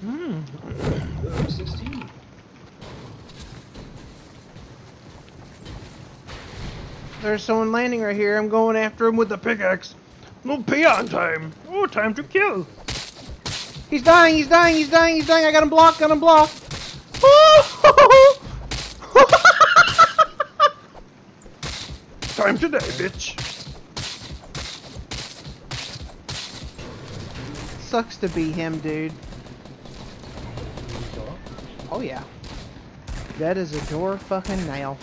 Hmm. Uh, 16. There's someone landing right here. I'm going after him with the pickaxe. No peon time. Oh, time to kill. He's dying. He's dying. He's dying. He's dying. I got him blocked. Got him blocked. time to die, bitch. Sucks to be him, dude. Oh yeah. That is a door fucking nail.